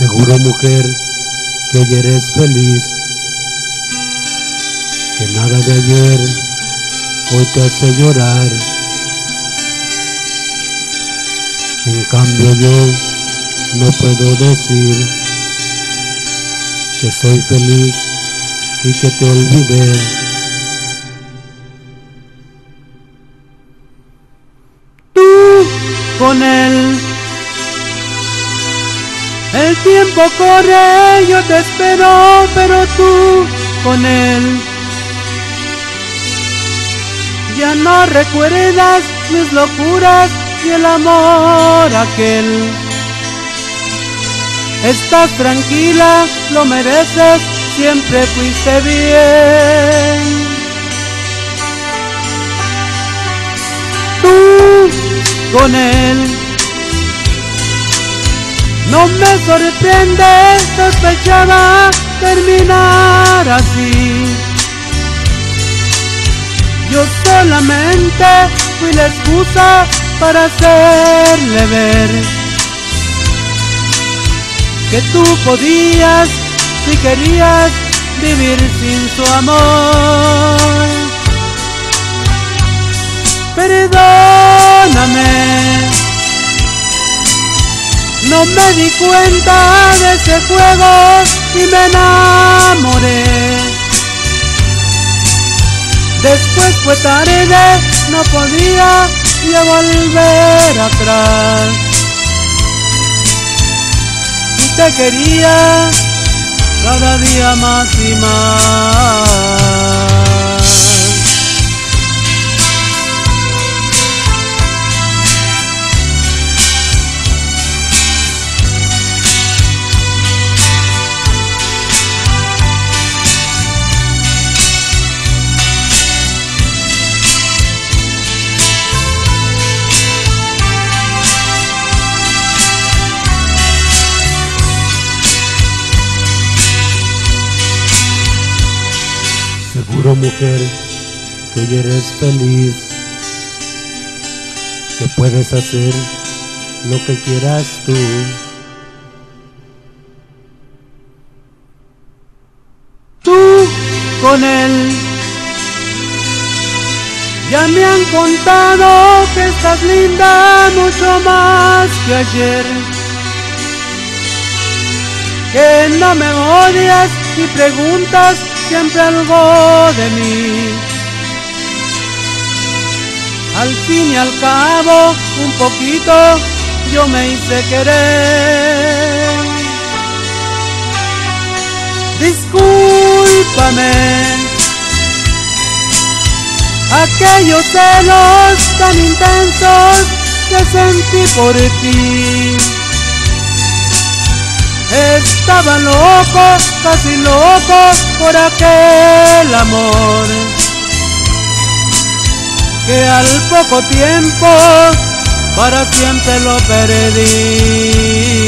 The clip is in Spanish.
Seguro mujer que hoy eres feliz, que nada de ayer hoy te hace llorar. En cambio yo no puedo decir que soy feliz y que te olvidé. Tú con él el tiempo corre, yo te espero, pero tú con él. Ya no recuerdas mis locuras y el amor aquel. Estás tranquila, lo mereces, siempre fuiste bien. Tú con él no me sorprende, sospechaba terminar así. Yo solamente fui la excusa para hacerle ver que tú podías, si querías, vivir sin su amor. No me di cuenta de ese juego y me enamoré. Después fue tarde, no podía ya volver atrás. Y te quería cada día más y más. Seguro mujer que hoy eres feliz, que puedes hacer lo que quieras tú. Tú con él ya me han contado que estás linda mucho más que ayer. Que no me odias y preguntas siempre algo de mí. Al fin y al cabo, un poquito yo me hice querer. Discúlpame, aquellos celos tan intensos que sentí por ti estaba loco, casi loco por aquel amor que al poco tiempo para siempre lo perdí.